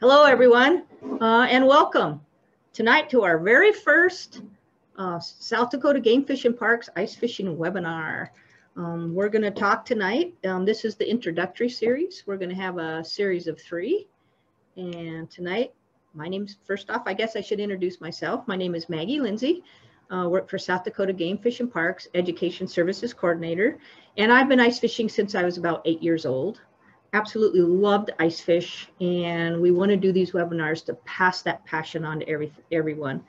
Hello, everyone, uh, and welcome tonight to our very first uh, South Dakota Game Fish and Parks Ice Fishing webinar. Um, we're going to talk tonight. Um, this is the introductory series. We're going to have a series of three. And tonight, my name's first off, I guess I should introduce myself. My name is Maggie Lindsay. Uh, work for South Dakota Game Fish and Parks Education Services Coordinator. And I've been ice fishing since I was about eight years old absolutely loved ice fish and we want to do these webinars to pass that passion on to every, everyone.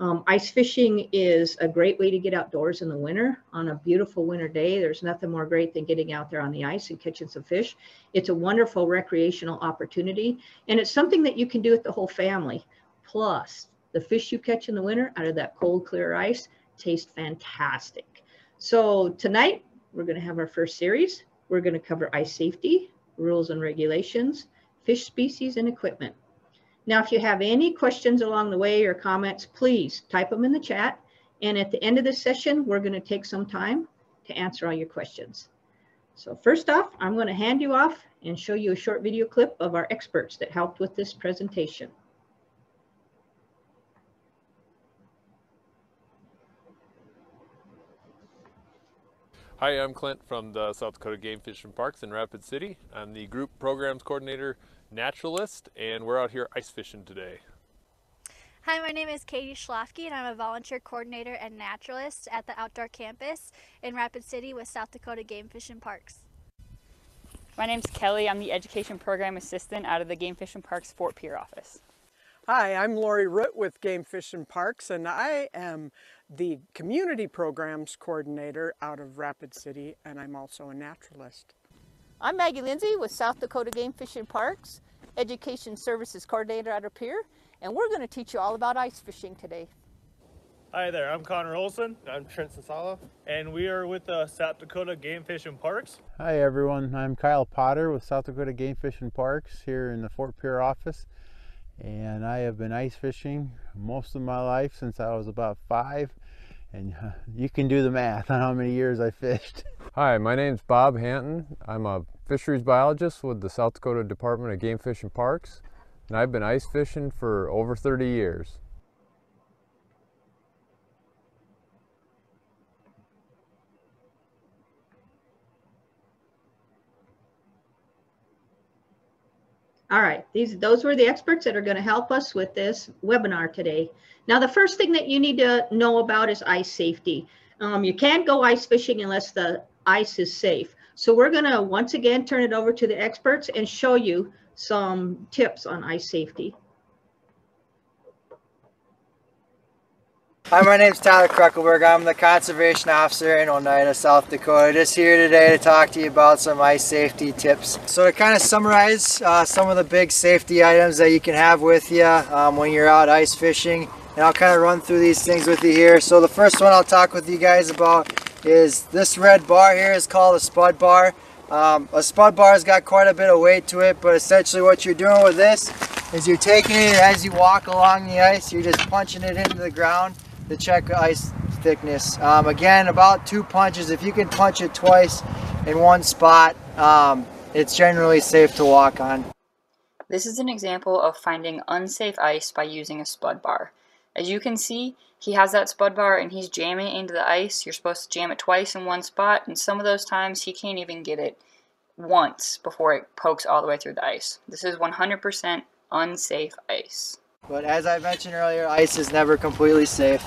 Um, ice fishing is a great way to get outdoors in the winter on a beautiful winter day. There's nothing more great than getting out there on the ice and catching some fish. It's a wonderful recreational opportunity and it's something that you can do with the whole family. Plus, the fish you catch in the winter out of that cold, clear ice taste fantastic. So tonight, we're going to have our first series. We're going to cover ice safety, rules and regulations, fish species and equipment. Now, if you have any questions along the way or comments, please type them in the chat. And at the end of this session, we're going to take some time to answer all your questions. So first off, I'm going to hand you off and show you a short video clip of our experts that helped with this presentation. Hi, I'm Clint from the South Dakota Game Fish and Parks in Rapid City. I'm the Group Programs Coordinator Naturalist, and we're out here ice fishing today. Hi, my name is Katie Schlafke, and I'm a volunteer coordinator and naturalist at the outdoor campus in Rapid City with South Dakota Game Fish and Parks. My name's Kelly. I'm the Education Program Assistant out of the Game Fish and Parks Fort Pierre office. Hi, I'm Lori Root with Game Fish and Parks, and I am the Community Programs Coordinator out of Rapid City, and I'm also a naturalist. I'm Maggie Lindsay with South Dakota Game Fish and Parks, Education Services Coordinator out of Pierre, and we're going to teach you all about ice fishing today. Hi there, I'm Connor Olson. I'm Trent Sasala, and we are with the South Dakota Game Fish and Parks. Hi everyone, I'm Kyle Potter with South Dakota Game Fish and Parks here in the Fort Pierre office and I have been ice fishing most of my life since I was about five and you can do the math on how many years I fished. Hi, my name is Bob Hanton. I'm a fisheries biologist with the South Dakota Department of Game Fish and Parks and I've been ice fishing for over 30 years. All right, these those were the experts that are going to help us with this webinar today. Now, the first thing that you need to know about is ice safety. Um, you can't go ice fishing unless the ice is safe. So we're going to once again turn it over to the experts and show you some tips on ice safety. Hi, my name is Tyler Kruckelberg. I'm the Conservation Officer in Onida, South Dakota. Just here today to talk to you about some ice safety tips. So to kind of summarize uh, some of the big safety items that you can have with you um, when you're out ice fishing. And I'll kind of run through these things with you here. So the first one I'll talk with you guys about is this red bar here is called a spud bar. Um, a spud bar has got quite a bit of weight to it, but essentially what you're doing with this is you're taking it as you walk along the ice, you're just punching it into the ground the check ice thickness. Um, again, about two punches. If you can punch it twice in one spot, um, it's generally safe to walk on. This is an example of finding unsafe ice by using a spud bar. As you can see, he has that spud bar and he's jamming it into the ice. You're supposed to jam it twice in one spot, and some of those times he can't even get it once before it pokes all the way through the ice. This is 100% unsafe ice. But as I mentioned earlier, ice is never completely safe.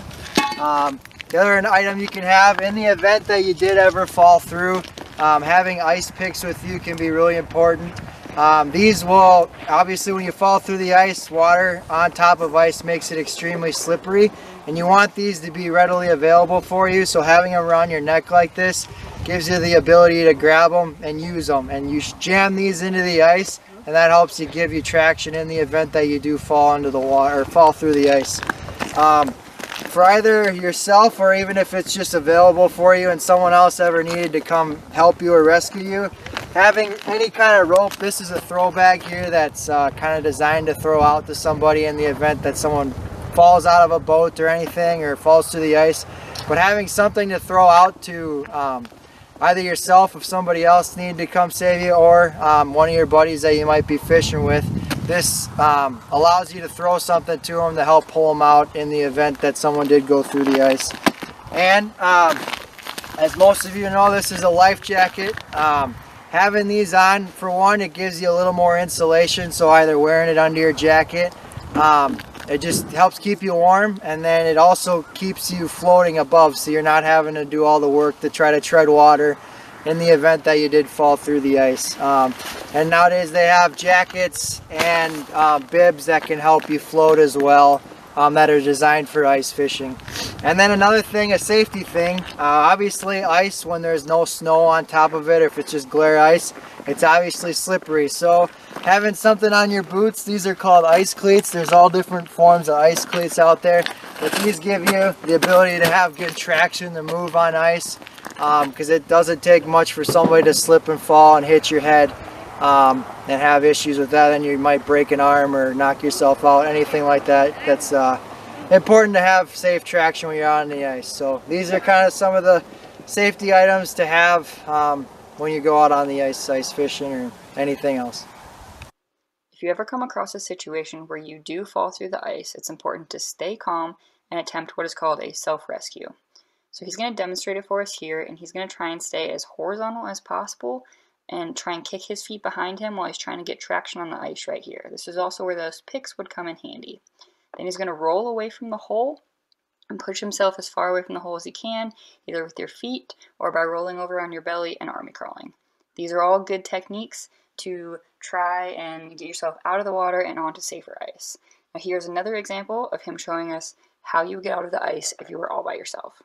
Um, the other item you can have in the event that you did ever fall through, um, having ice picks with you can be really important. Um, these will, obviously when you fall through the ice, water on top of ice makes it extremely slippery and you want these to be readily available for you. So having them around your neck like this gives you the ability to grab them and use them. And you jam these into the ice and that helps you give you traction in the event that you do fall into the water or fall through the ice. Um, for either yourself or even if it's just available for you and someone else ever needed to come help you or rescue you, having any kind of rope, this is a throw bag here that's uh, kind of designed to throw out to somebody in the event that someone falls out of a boat or anything or falls through the ice. But having something to throw out to um, either yourself if somebody else needed to come save you or um, one of your buddies that you might be fishing with. this um, allows you to throw something to them to help pull them out in the event that someone did go through the ice. And um, as most of you know, this is a life jacket. Um, having these on, for one, it gives you a little more insulation, so either wearing it under your jacket, um, it just helps keep you warm, and then it also keeps you floating above, so you're not having to do all the work to try to tread water in the event that you did fall through the ice. Um, and nowadays they have jackets and uh, bibs that can help you float as well um, that are designed for ice fishing. And then another thing, a safety thing, uh, obviously ice when there's no snow on top of it or if it's just glare ice, it's obviously slippery. So having something on your boots, these are called ice cleats. There's all different forms of ice cleats out there. But these give you the ability to have good traction to move on ice because um, it doesn't take much for somebody to slip and fall and hit your head um, and have issues with that and you might break an arm or knock yourself out anything like that that's uh, important to have safe traction when you're on the ice so these are kind of some of the safety items to have um, when you go out on the ice ice fishing or anything else if you ever come across a situation where you do fall through the ice it's important to stay calm and attempt what is called a self-rescue so he's going to demonstrate it for us here and he's going to try and stay as horizontal as possible and try and kick his feet behind him while he's trying to get traction on the ice right here. This is also where those picks would come in handy. Then he's going to roll away from the hole and push himself as far away from the hole as he can, either with your feet or by rolling over on your belly and army crawling. These are all good techniques to try and get yourself out of the water and onto safer ice. Now here's another example of him showing us how you would get out of the ice if you were all by yourself.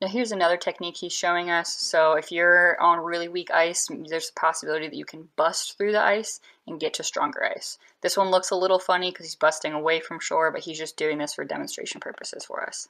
Now here's another technique he's showing us. So if you're on really weak ice, there's a possibility that you can bust through the ice and get to stronger ice. This one looks a little funny because he's busting away from shore, but he's just doing this for demonstration purposes for us.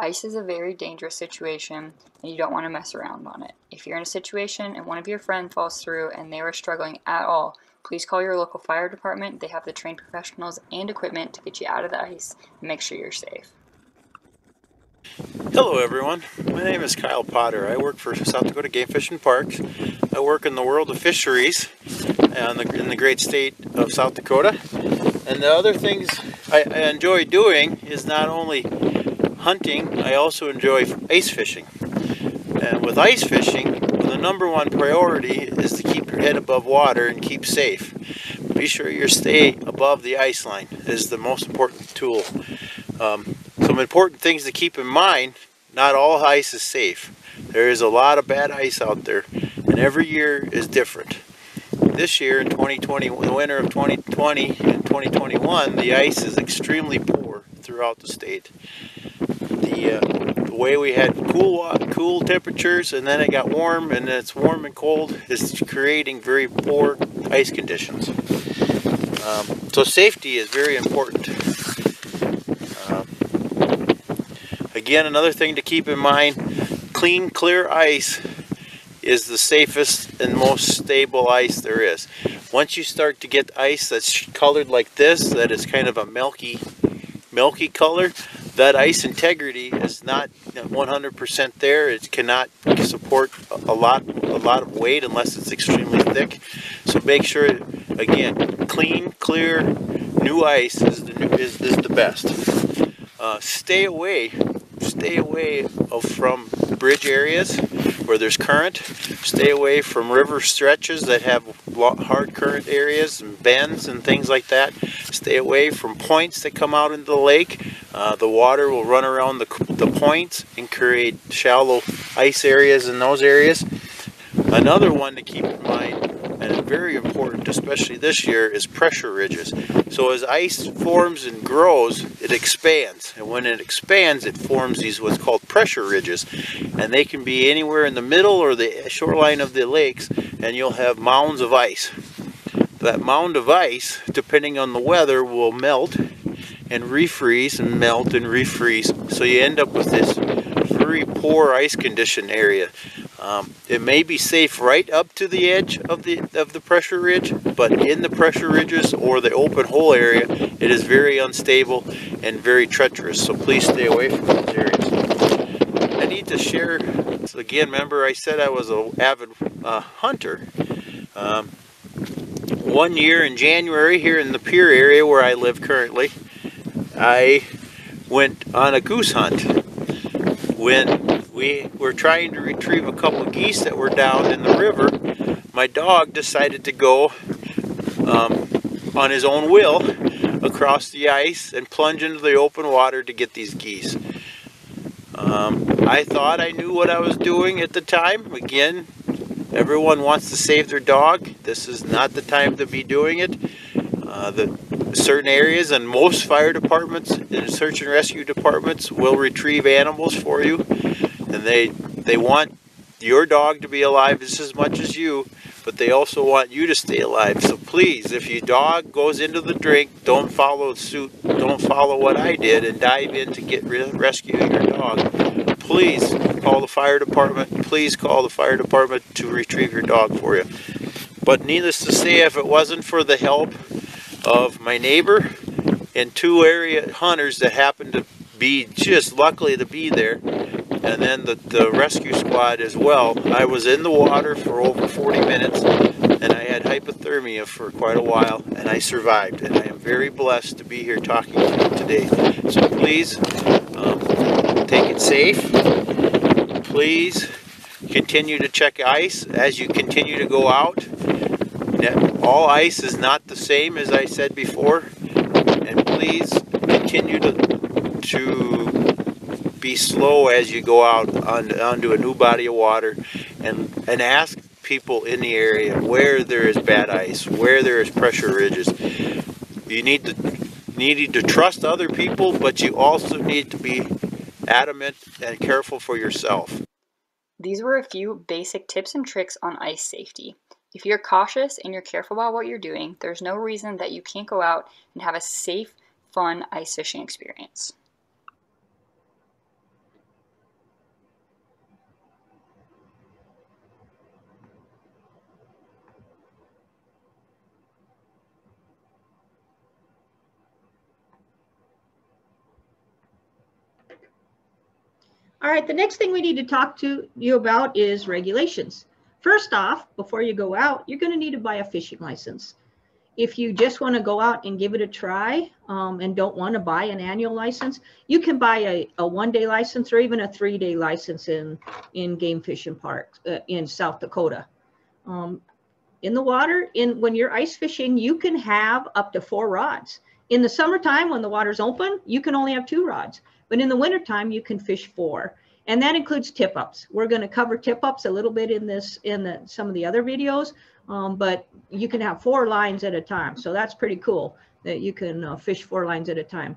Ice is a very dangerous situation and you don't want to mess around on it. If you're in a situation and one of your friends falls through and they are struggling at all, please call your local fire department. They have the trained professionals and equipment to get you out of the ice and make sure you're safe. Hello everyone, my name is Kyle Potter. I work for South Dakota Game Fish and Parks. I work in the world of fisheries in the, in the great state of South Dakota. And the other things I, I enjoy doing is not only hunting, I also enjoy ice fishing. And with ice fishing, number one priority is to keep your head above water and keep safe. Be sure you stay above the ice line is the most important tool. Um, some important things to keep in mind, not all ice is safe. There is a lot of bad ice out there and every year is different. This year in 2020, the winter of 2020 and 2021, the ice is extremely poor throughout the state the, uh, way we had cool cool temperatures and then it got warm and it's warm and cold is creating very poor ice conditions. Um, so safety is very important. Um, again, another thing to keep in mind, clean, clear ice is the safest and most stable ice there is. Once you start to get ice that's colored like this, that is kind of a milky, milky color, that ice integrity is not 100% there. It cannot support a lot, a lot of weight unless it's extremely thick. So make sure, again, clean, clear, new ice is the, new, is, is the best. Uh, stay away, stay away from bridge areas where there's current. Stay away from river stretches that have hard current areas and bends and things like that. Stay away from points that come out into the lake. Uh, the water will run around the, the points and create shallow ice areas in those areas. Another one to keep in mind, and very important, especially this year, is pressure ridges. So as ice forms and grows, it expands. And when it expands, it forms these what's called pressure ridges. And they can be anywhere in the middle or the shoreline of the lakes, and you'll have mounds of ice. That mound of ice, depending on the weather, will melt and refreeze and melt and refreeze. So you end up with this very poor ice condition area. Um, it may be safe right up to the edge of the of the pressure ridge, but in the pressure ridges or the open hole area, it is very unstable and very treacherous. So please stay away from those areas. I need to share so again. Remember, I said I was an avid uh, hunter. Um, one year in January here in the Pierre area where I live currently, I went on a goose hunt when we were trying to retrieve a couple geese that were down in the river. My dog decided to go um, on his own will across the ice and plunge into the open water to get these geese. Um, I thought I knew what I was doing at the time. Again, everyone wants to save their dog. This is not the time to be doing it. Uh, the certain areas and most fire departments and search and rescue departments will retrieve animals for you and they they want your dog to be alive just as much as you but they also want you to stay alive. So please if your dog goes into the drink don't follow suit. Don't follow what I did and dive in to get rescuing your dog. Please call the fire department. Please call the fire department to retrieve your dog for you. But needless to say if it wasn't for the help of my neighbor and two area hunters that happened to be just luckily to be there and then the, the rescue squad as well. I was in the water for over 40 minutes and I had hypothermia for quite a while and I survived and I am very blessed to be here talking to you today. So please um, take it safe. Please continue to check ice as you continue to go out all ice is not the same as I said before and please continue to to be slow as you go out on, onto a new body of water and and ask people in the area where there is bad ice where there is pressure ridges. You need to need to trust other people but you also need to be adamant and careful for yourself. These were a few basic tips and tricks on ice safety. If you're cautious and you're careful about what you're doing, there's no reason that you can't go out and have a safe, fun ice fishing experience. All right, the next thing we need to talk to you about is regulations. First off, before you go out, you're going to need to buy a fishing license. If you just want to go out and give it a try um, and don't want to buy an annual license, you can buy a, a one-day license or even a three-day license in, in Game Fish and Parks uh, in South Dakota. Um, in the water, in when you're ice fishing, you can have up to four rods. In the summertime, when the water's open, you can only have two rods. But in the wintertime, you can fish four and that includes tip ups. We're going to cover tip ups a little bit in this in the, some of the other videos, um, but you can have four lines at a time. So that's pretty cool that you can uh, fish four lines at a time.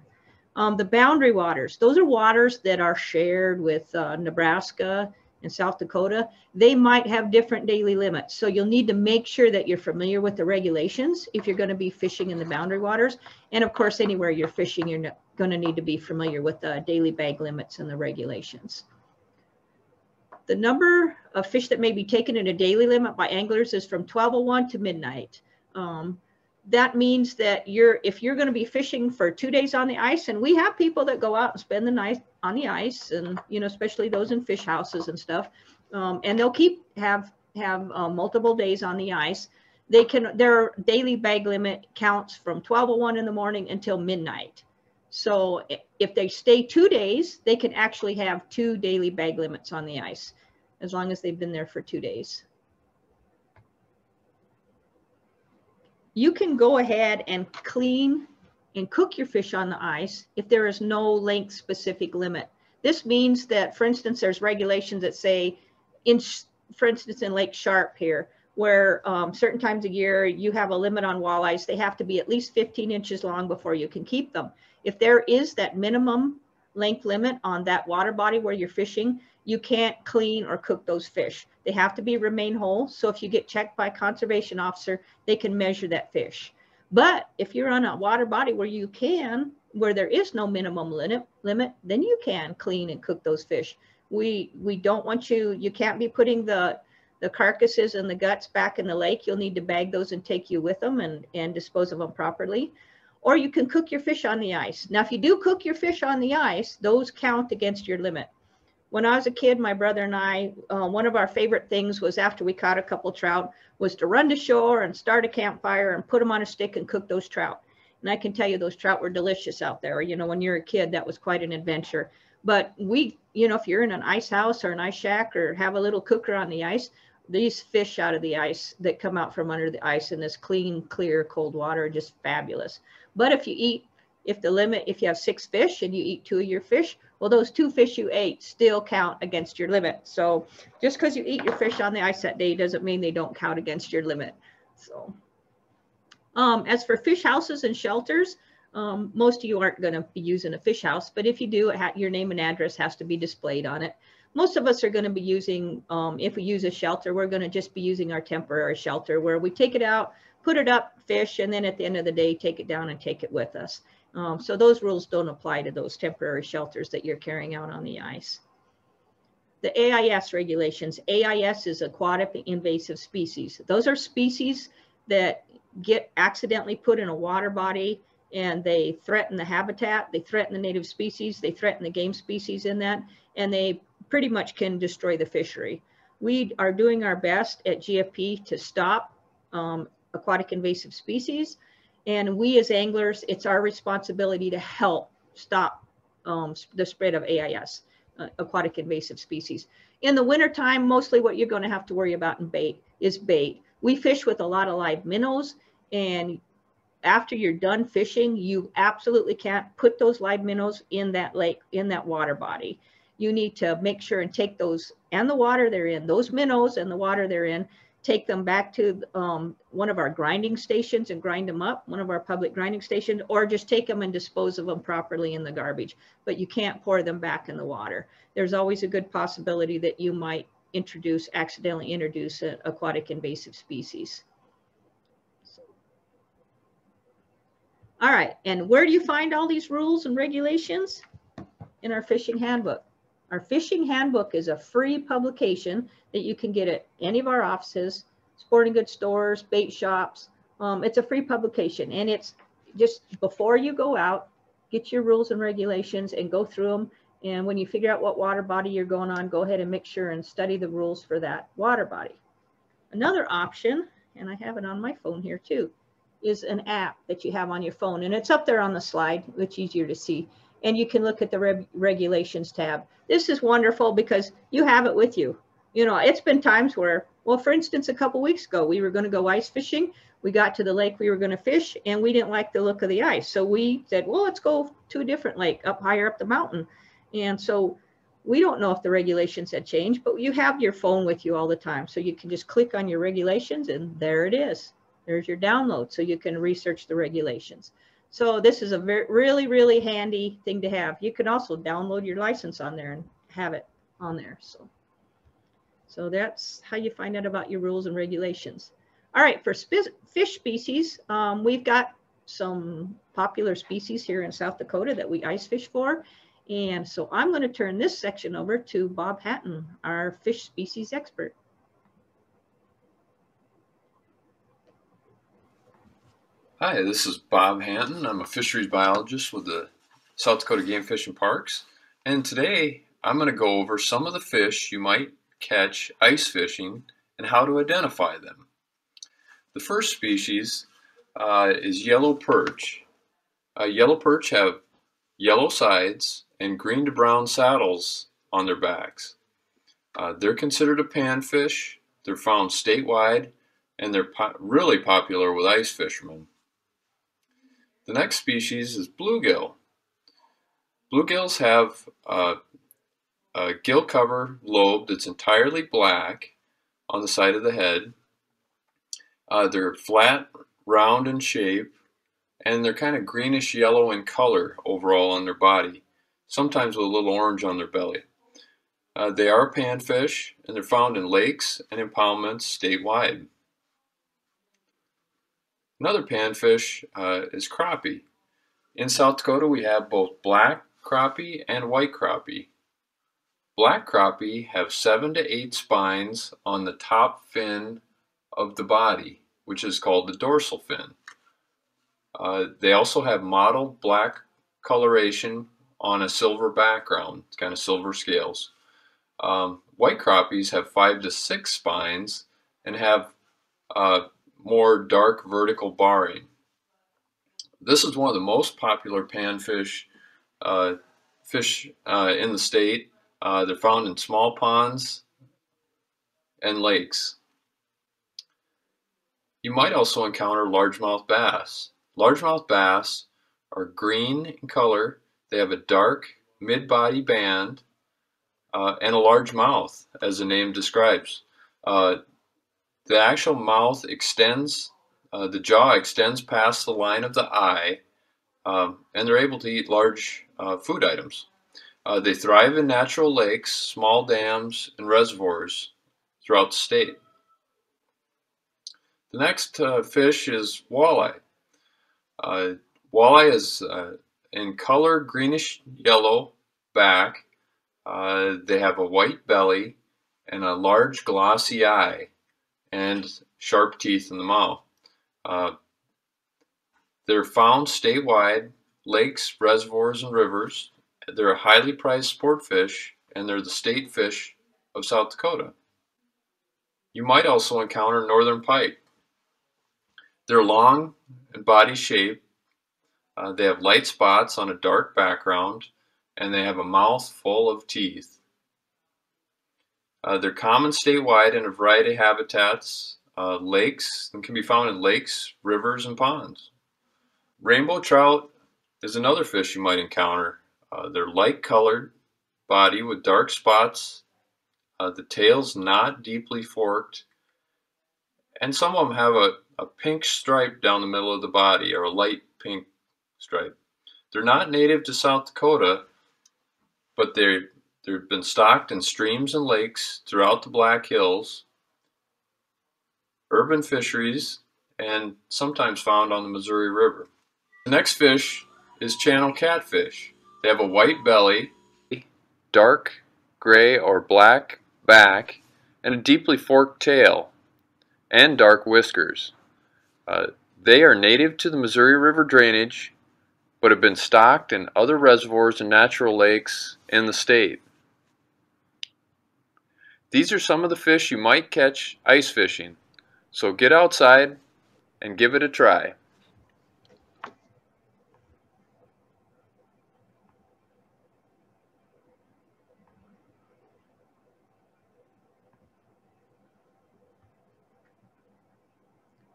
Um, the boundary waters, those are waters that are shared with uh, Nebraska and South Dakota. They might have different daily limits. So you'll need to make sure that you're familiar with the regulations if you're going to be fishing in the boundary waters. And of course, anywhere you're fishing, you're going to need to be familiar with the daily bag limits and the regulations. The number of fish that may be taken in a daily limit by anglers is from 1201 to midnight. Um, that means that you're if you're going to be fishing for two days on the ice and we have people that go out and spend the night on the ice and you know especially those in fish houses and stuff um, and they'll keep have have uh, multiple days on the ice they can their daily bag limit counts from 1201 in the morning until midnight so if they stay two days, they can actually have two daily bag limits on the ice as long as they've been there for two days. You can go ahead and clean and cook your fish on the ice if there is no length specific limit. This means that, for instance, there's regulations that say, in, for instance, in Lake Sharpe here, where um, certain times a year you have a limit on walleyes, they have to be at least 15 inches long before you can keep them. If there is that minimum length limit on that water body where you're fishing, you can't clean or cook those fish. They have to be remain whole. So if you get checked by a conservation officer, they can measure that fish. But if you're on a water body where you can, where there is no minimum limit, limit, then you can clean and cook those fish. We, we don't want you, you can't be putting the, the carcasses and the guts back in the lake. You'll need to bag those and take you with them and, and dispose of them properly. Or you can cook your fish on the ice. Now, if you do cook your fish on the ice, those count against your limit. When I was a kid, my brother and I, uh, one of our favorite things was after we caught a couple trout was to run to shore and start a campfire and put them on a stick and cook those trout. And I can tell you those trout were delicious out there. You know, when you're a kid, that was quite an adventure. But we, you know, if you're in an ice house or an ice shack or have a little cooker on the ice, these fish out of the ice that come out from under the ice in this clean, clear, cold water are just fabulous. But if you eat, if the limit, if you have six fish and you eat two of your fish, well, those two fish you ate still count against your limit. So just because you eat your fish on the ice that day doesn't mean they don't count against your limit. So um, as for fish houses and shelters, um, most of you aren't going to be using a fish house, but if you do, your name and address has to be displayed on it. Most of us are going to be using, um, if we use a shelter, we're going to just be using our temporary shelter where we take it out, put it up, fish, and then at the end of the day, take it down and take it with us. Um, so those rules don't apply to those temporary shelters that you're carrying out on the ice. The AIS regulations, AIS is aquatic invasive species. Those are species that get accidentally put in a water body and they threaten the habitat, they threaten the native species, they threaten the game species in that, and they pretty much can destroy the fishery. We are doing our best at GFP to stop um, aquatic invasive species. And we as anglers, it's our responsibility to help stop um, the spread of AIS, uh, aquatic invasive species. In the wintertime, mostly what you're gonna have to worry about in bait is bait. We fish with a lot of live minnows and after you're done fishing, you absolutely can't put those live minnows in that lake, in that water body. You need to make sure and take those and the water they're in, those minnows and the water they're in, take them back to um, one of our grinding stations and grind them up, one of our public grinding stations, or just take them and dispose of them properly in the garbage. But you can't pour them back in the water. There's always a good possibility that you might introduce, accidentally introduce an aquatic invasive species. All right, and where do you find all these rules and regulations? In our fishing handbook. Our fishing handbook is a free publication that you can get at any of our offices, sporting goods stores, bait shops. Um, it's a free publication and it's just before you go out, get your rules and regulations and go through them. And when you figure out what water body you're going on, go ahead and make sure and study the rules for that water body. Another option, and I have it on my phone here too, is an app that you have on your phone and it's up there on the slide, it's easier to see. And you can look at the re regulations tab. This is wonderful because you have it with you. You know, it's been times where, well, for instance, a couple weeks ago, we were going to go ice fishing. We got to the lake we were going to fish and we didn't like the look of the ice. So we said, well, let's go to a different lake up higher up the mountain. And so we don't know if the regulations had changed, but you have your phone with you all the time. So you can just click on your regulations and there it is. There's your download so you can research the regulations. So this is a very, really, really handy thing to have. You can also download your license on there and have it on there. So, so that's how you find out about your rules and regulations. All right, for fish species, um, we've got some popular species here in South Dakota that we ice fish for. And so I'm going to turn this section over to Bob Hatton, our fish species expert. Hi, this is Bob Hanton. I'm a fisheries biologist with the South Dakota Game Fish and Parks. And today I'm going to go over some of the fish you might catch ice fishing and how to identify them. The first species uh, is yellow perch. Uh, yellow perch have yellow sides and green to brown saddles on their backs. Uh, they're considered a panfish. They're found statewide and they're po really popular with ice fishermen. The next species is bluegill. Bluegills have a, a gill cover lobe that's entirely black on the side of the head. Uh, they're flat, round in shape, and they're kind of greenish yellow in color overall on their body, sometimes with a little orange on their belly. Uh, they are panfish, and they're found in lakes and impoundments statewide. Another panfish uh, is crappie. In South Dakota, we have both black crappie and white crappie. black crappie have seven to eight spines on the top fin of the body, which is called the dorsal fin. Uh, they also have mottled black coloration on a silver background, kind of silver scales. Um, white crappies have five to six spines and have uh, more dark vertical barring. This is one of the most popular panfish uh, fish uh, in the state. Uh, they're found in small ponds and lakes. You might also encounter largemouth bass. Largemouth bass are green in color. They have a dark mid-body band uh, and a large mouth, as the name describes. Uh, the actual mouth extends, uh, the jaw extends past the line of the eye, um, and they're able to eat large uh, food items. Uh, they thrive in natural lakes, small dams, and reservoirs throughout the state. The next uh, fish is walleye. Uh, walleye is uh, in color greenish yellow back. They have a white belly and a large glossy eye and sharp teeth in the mouth. Uh, they're found statewide, lakes, reservoirs, and rivers. They're a highly prized sport fish, and they're the state fish of South Dakota. You might also encounter northern pike. They're long and body shape. Uh, they have light spots on a dark background, and they have a mouth full of teeth. Uh, they're common statewide in a variety of habitats, uh, lakes, and can be found in lakes, rivers, and ponds. Rainbow trout is another fish you might encounter. Uh, they're light colored body with dark spots. Uh, the tail's not deeply forked. And some of them have a, a pink stripe down the middle of the body or a light pink stripe. They're not native to South Dakota, but they're They've been stocked in streams and lakes throughout the Black Hills, urban fisheries, and sometimes found on the Missouri River. The next fish is channel catfish. They have a white belly, dark gray or black back, and a deeply forked tail, and dark whiskers. Uh, they are native to the Missouri River drainage, but have been stocked in other reservoirs and natural lakes in the state. These are some of the fish you might catch ice fishing, so get outside and give it a try.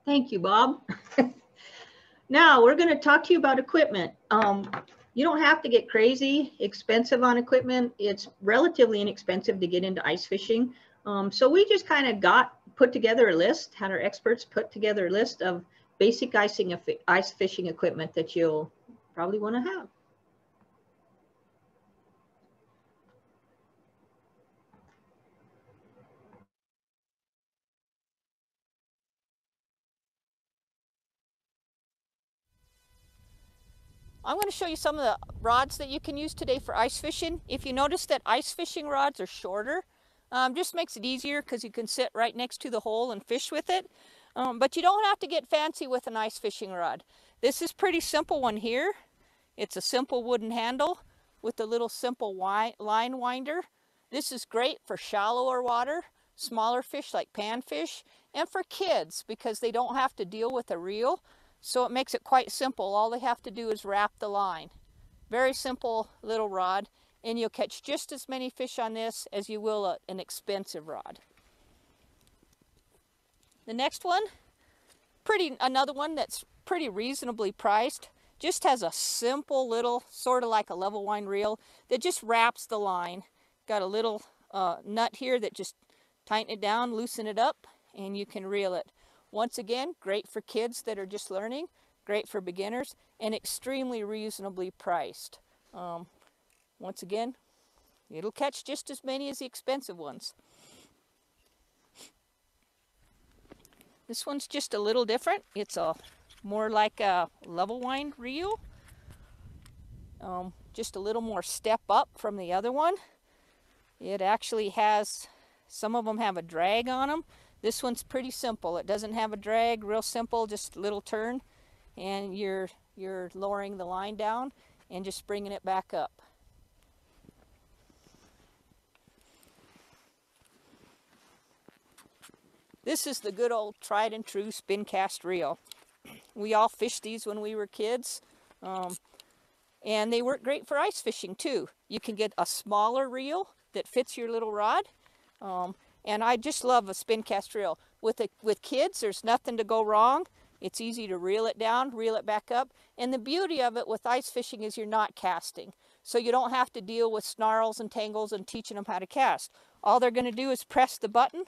Thank you, Bob. now we're going to talk to you about equipment. Um, you don't have to get crazy expensive on equipment. It's relatively inexpensive to get into ice fishing. Um, so we just kind of got put together a list, had our experts put together a list of basic icing ice fishing equipment that you'll probably want to have. I'm going to show you some of the rods that you can use today for ice fishing. If you notice that ice fishing rods are shorter, um, just makes it easier because you can sit right next to the hole and fish with it. Um, but you don't have to get fancy with an ice fishing rod. This is pretty simple one here. It's a simple wooden handle with a little simple line winder. This is great for shallower water, smaller fish like panfish, and for kids because they don't have to deal with a reel. So it makes it quite simple. All they have to do is wrap the line. Very simple little rod and you'll catch just as many fish on this as you will a, an expensive rod. The next one, pretty another one that's pretty reasonably priced. Just has a simple little, sort of like a level line reel that just wraps the line. Got a little uh, nut here that just tighten it down, loosen it up, and you can reel it. Once again, great for kids that are just learning, great for beginners, and extremely reasonably priced. Um, once again, it'll catch just as many as the expensive ones. This one's just a little different. It's a more like a level wind reel. Um, just a little more step up from the other one. It actually has, some of them have a drag on them. This one's pretty simple. It doesn't have a drag, real simple, just a little turn. And you're, you're lowering the line down and just bringing it back up. This is the good old tried and true spin cast reel. We all fished these when we were kids. Um, and they work great for ice fishing too. You can get a smaller reel that fits your little rod. Um, and I just love a spin cast reel. With, a, with kids, there's nothing to go wrong. It's easy to reel it down, reel it back up. And the beauty of it with ice fishing is you're not casting. So you don't have to deal with snarls and tangles and teaching them how to cast. All they're going to do is press the button,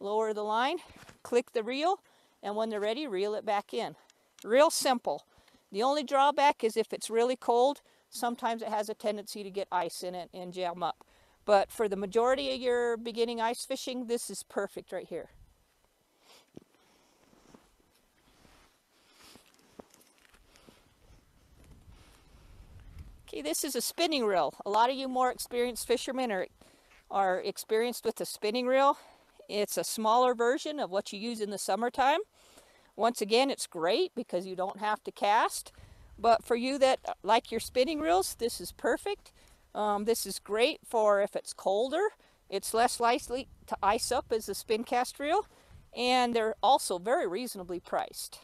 lower the line, click the reel, and when they're ready, reel it back in. Real simple. The only drawback is if it's really cold, sometimes it has a tendency to get ice in it and jam up. But for the majority of your beginning ice fishing, this is perfect right here. Okay, this is a spinning reel. A lot of you more experienced fishermen are, are experienced with the spinning reel. It's a smaller version of what you use in the summertime. Once again, it's great because you don't have to cast. But for you that like your spinning reels, this is perfect. Um, this is great for if it's colder. It's less likely to ice up as a spin cast reel. And they're also very reasonably priced.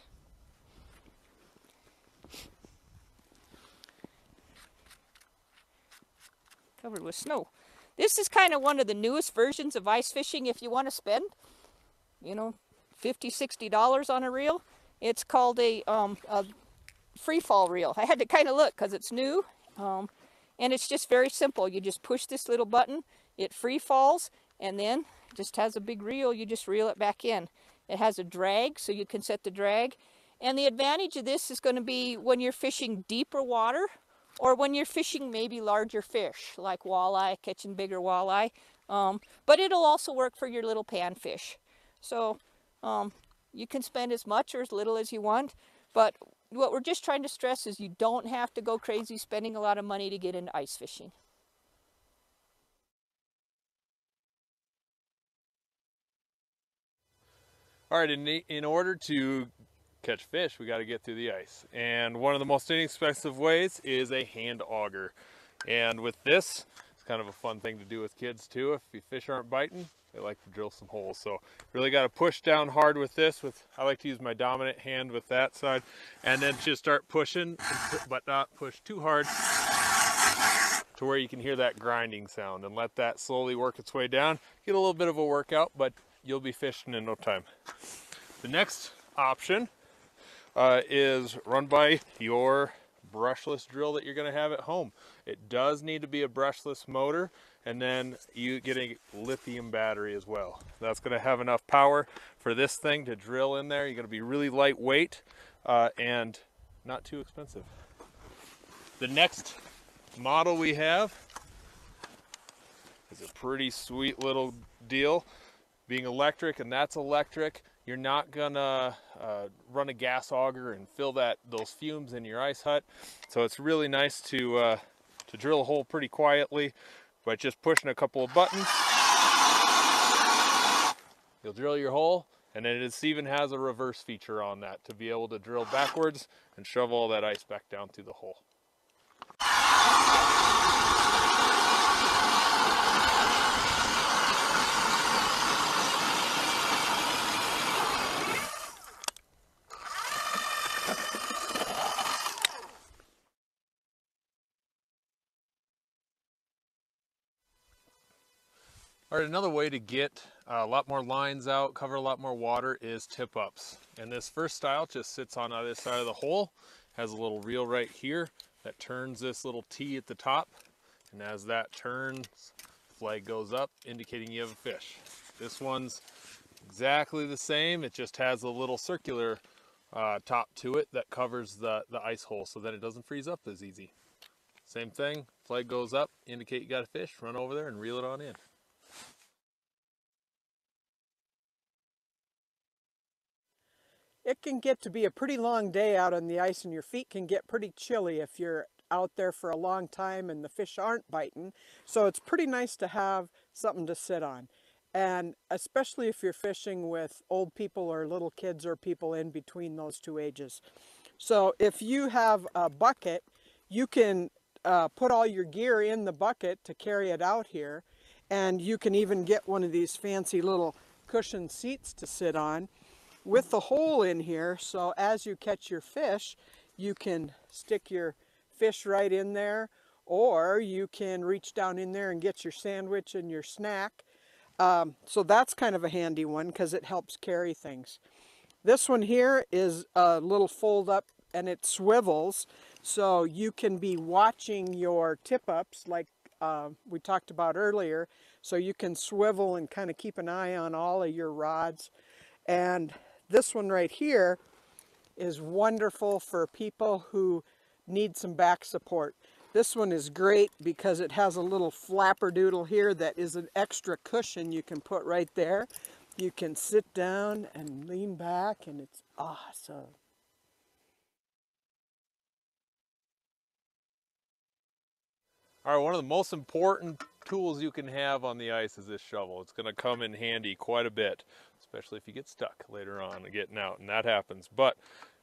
Covered with snow. This is kind of one of the newest versions of ice fishing if you want to spend, you know, 50 $60 on a reel. It's called a, um, a free fall reel. I had to kind of look because it's new. Um, and it's just very simple. You just push this little button, it free falls, and then just has a big reel. You just reel it back in. It has a drag, so you can set the drag. And the advantage of this is going to be when you're fishing deeper water or when you're fishing maybe larger fish like walleye, catching bigger walleye. Um, but it'll also work for your little panfish. So um, you can spend as much or as little as you want. But what we're just trying to stress is you don't have to go crazy spending a lot of money to get into ice fishing. All right, in, in order to catch fish, we got to get through the ice. And one of the most inexpensive ways is a hand auger. And with this, it's kind of a fun thing to do with kids too. If the fish aren't biting, they like to drill some holes. So really got to push down hard with this. With I like to use my dominant hand with that side. And then just start pushing, but not push too hard to where you can hear that grinding sound and let that slowly work its way down. Get a little bit of a workout, but you'll be fishing in no time. The next option uh, is run by your brushless drill that you're going to have at home. It does need to be a brushless motor and then you get a lithium battery as well. That's going to have enough power for this thing to drill in there. You're going to be really lightweight uh, and not too expensive. The next model we have is a pretty sweet little deal being electric and that's electric you're not gonna uh, run a gas auger and fill that those fumes in your ice hut so it's really nice to uh, to drill a hole pretty quietly by just pushing a couple of buttons. You'll drill your hole and then it even has a reverse feature on that to be able to drill backwards and shove all that ice back down through the hole All right, another way to get a lot more lines out, cover a lot more water is tip ups. And this first style just sits on either side of the hole, has a little reel right here that turns this little T at the top. And as that turns, flag goes up, indicating you have a fish. This one's exactly the same. It just has a little circular uh, top to it that covers the, the ice hole so that it doesn't freeze up as easy. Same thing, flag goes up, indicate you got a fish, run over there and reel it on in. It can get to be a pretty long day out on the ice and your feet can get pretty chilly if you're out there for a long time and the fish aren't biting. So it's pretty nice to have something to sit on. And especially if you're fishing with old people or little kids or people in between those two ages. So if you have a bucket, you can uh, put all your gear in the bucket to carry it out here. And you can even get one of these fancy little cushion seats to sit on with the hole in here. So as you catch your fish, you can stick your fish right in there or you can reach down in there and get your sandwich and your snack. Um, so that's kind of a handy one because it helps carry things. This one here is a little fold up and it swivels so you can be watching your tip ups like uh, we talked about earlier so you can swivel and kind of keep an eye on all of your rods and this one right here is wonderful for people who need some back support. This one is great because it has a little flapper doodle here that is an extra cushion you can put right there. You can sit down and lean back and it's awesome. All right, one of the most important tools you can have on the ice is this shovel. It's going to come in handy quite a bit, especially if you get stuck later on getting out, and that happens. But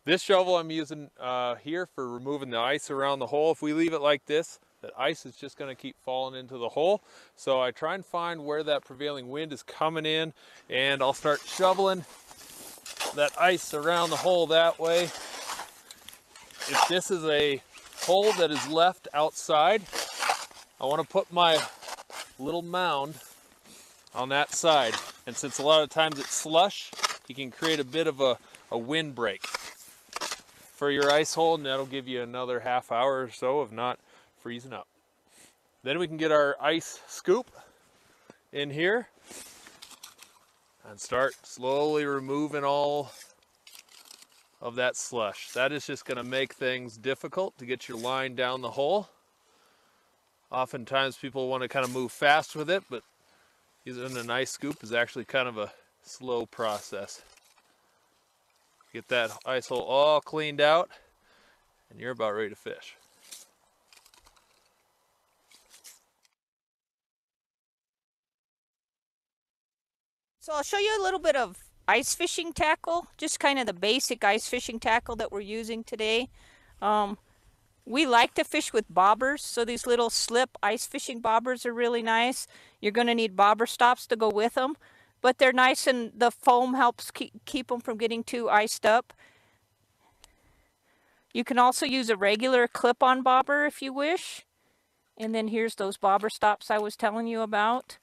this shovel I'm using uh, here for removing the ice around the hole. If we leave it like this, that ice is just going to keep falling into the hole. So I try and find where that prevailing wind is coming in, and I'll start shoveling that ice around the hole that way. If this is a hole that is left outside, I want to put my little mound on that side. And since a lot of times it's slush, you can create a bit of a, a wind break for your ice hole and that'll give you another half hour or so of not freezing up. Then we can get our ice scoop in here and start slowly removing all of that slush. That is just going to make things difficult to get your line down the hole. Oftentimes people want to kind of move fast with it, but using a nice scoop is actually kind of a slow process. Get that ice hole all cleaned out and you're about ready to fish. So I'll show you a little bit of ice fishing tackle, just kind of the basic ice fishing tackle that we're using today. Um, we like to fish with bobbers, so these little slip ice fishing bobbers are really nice. You're going to need bobber stops to go with them, but they're nice and the foam helps keep, keep them from getting too iced up. You can also use a regular clip-on bobber if you wish. And then here's those bobber stops I was telling you about.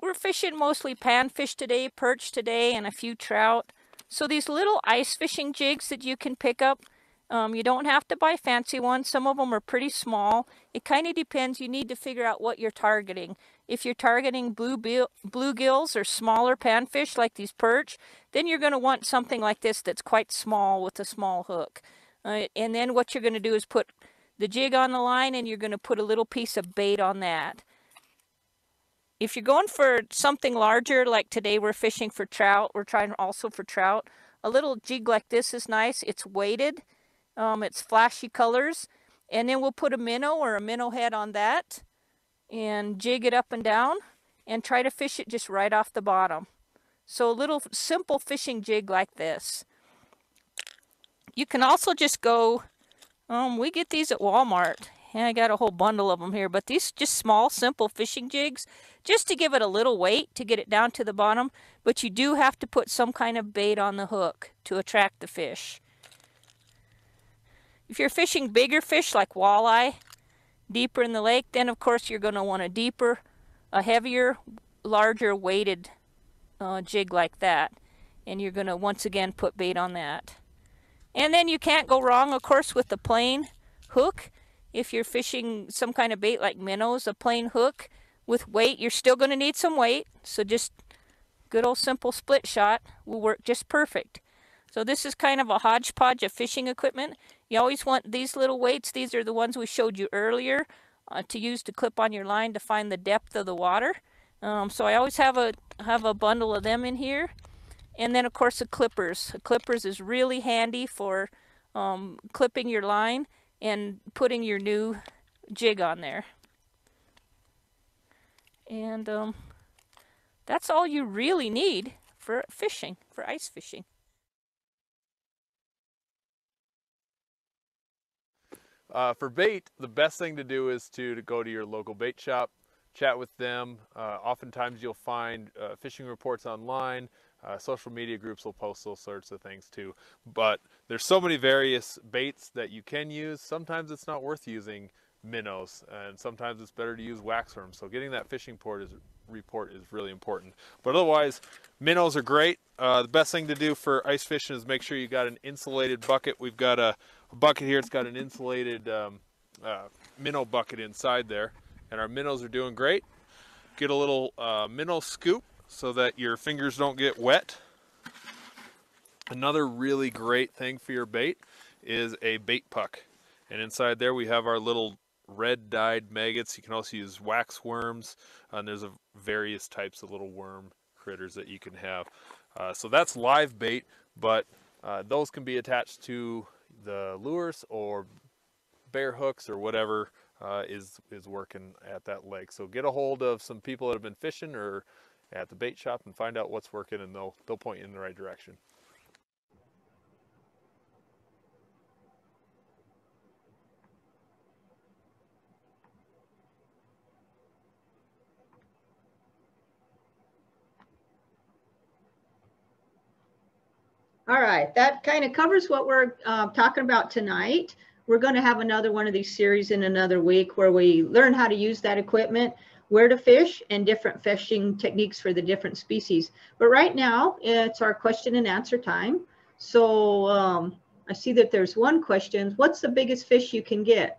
We're fishing mostly panfish today, perch today, and a few trout. So these little ice fishing jigs that you can pick up, um, you don't have to buy fancy ones. Some of them are pretty small. It kind of depends. You need to figure out what you're targeting. If you're targeting blue bluegills or smaller panfish like these perch, then you're going to want something like this that's quite small with a small hook. Uh, and then what you're going to do is put the jig on the line and you're going to put a little piece of bait on that. If you're going for something larger, like today we're fishing for trout, we're trying also for trout, a little jig like this is nice. It's weighted um, it's flashy colors. And then we'll put a minnow or a minnow head on that and jig it up and down and try to fish it just right off the bottom. So a little simple fishing jig like this. You can also just go, um, we get these at Walmart. And I got a whole bundle of them here, but these just small, simple fishing jigs, just to give it a little weight to get it down to the bottom. But you do have to put some kind of bait on the hook to attract the fish. If you're fishing bigger fish like walleye, deeper in the lake, then of course you're going to want a deeper, a heavier, larger weighted uh, jig like that. And you're going to once again put bait on that. And then you can't go wrong, of course, with the plain hook. If you're fishing some kind of bait like minnows, a plain hook with weight, you're still going to need some weight. So just good old simple split shot will work just perfect. So this is kind of a hodgepodge of fishing equipment. You always want these little weights. These are the ones we showed you earlier uh, to use to clip on your line to find the depth of the water. Um, so I always have a have a bundle of them in here. And then of course the clippers. The clippers is really handy for um, clipping your line. and putting your new jig on there. And um, that's all you really need for fishing, for ice fishing. Uh, for bait, the best thing to do is to, to go to your local bait shop, chat with them. Uh, oftentimes you'll find uh, fishing reports online. Uh, social media groups will post those sorts of things too. But there's so many various baits that you can use. Sometimes it's not worth using minnows and sometimes it's better to use wax worms. So getting that fishing port is, report is really important. But otherwise, minnows are great. Uh, the best thing to do for ice fishing is make sure you got an insulated bucket. We've got a bucket here. It's got an insulated um, uh, minnow bucket inside there. And our minnows are doing great. Get a little uh, minnow scoop so that your fingers don't get wet. Another really great thing for your bait is a bait puck. And inside there we have our little red dyed maggots. You can also use wax worms. And there's a various types of little worm critters that you can have. Uh, so that's live bait, but uh, those can be attached to the lures or bare hooks or whatever uh, is is working at that lake. So get a hold of some people that have been fishing or at the bait shop and find out what's working and they'll they'll point you in the right direction. All right, that kind of covers what we're uh, talking about tonight. We're going to have another one of these series in another week where we learn how to use that equipment, where to fish, and different fishing techniques for the different species. But right now, it's our question and answer time. So um, I see that there's one question. What's the biggest fish you can get?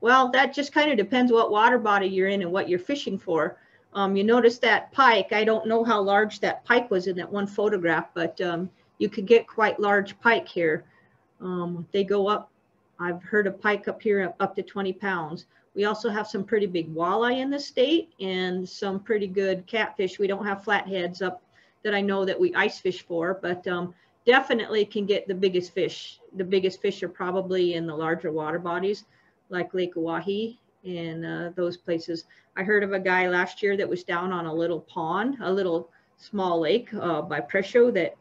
Well, that just kind of depends what water body you're in and what you're fishing for. Um, you notice that pike. I don't know how large that pike was in that one photograph, but um, you could get quite large pike here. Um, they go up, I've heard a pike up here up to 20 pounds. We also have some pretty big walleye in the state and some pretty good catfish. We don't have flatheads up that I know that we ice fish for, but um, definitely can get the biggest fish. The biggest fish are probably in the larger water bodies like Lake Oahe and uh, those places. I heard of a guy last year that was down on a little pond, a little small lake uh, by Presho that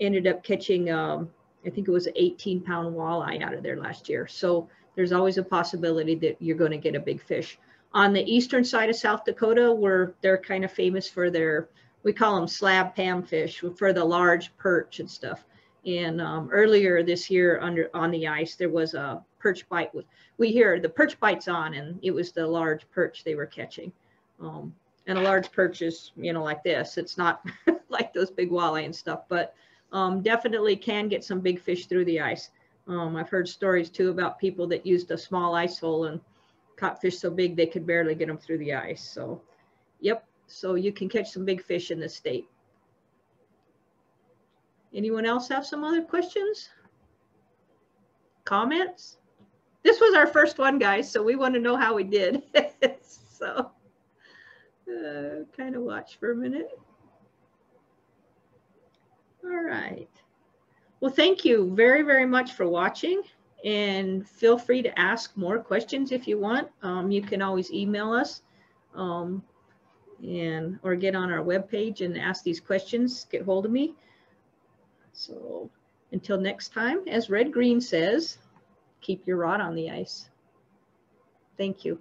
ended up catching, um, I think it was an 18 pound walleye out of there last year. So there's always a possibility that you're going to get a big fish. On the eastern side of South Dakota, where they're kind of famous for their, we call them slab panfish, for the large perch and stuff. And um, earlier this year, under on the ice, there was a perch bite. We hear the perch bites on, and it was the large perch they were catching. Um, and a large perch is, you know, like this. It's not like those big walleye and stuff, but um, definitely can get some big fish through the ice. Um, I've heard stories too about people that used a small ice hole and caught fish so big they could barely get them through the ice. So, yep. So you can catch some big fish in this state. Anyone else have some other questions? Comments? This was our first one, guys, so we want to know how we did. so, uh, kind of watch for a minute. All right. Well, thank you very, very much for watching and feel free to ask more questions if you want. Um, you can always email us um, and or get on our webpage and ask these questions, get hold of me. So until next time, as Red Green says, keep your rod on the ice. Thank you.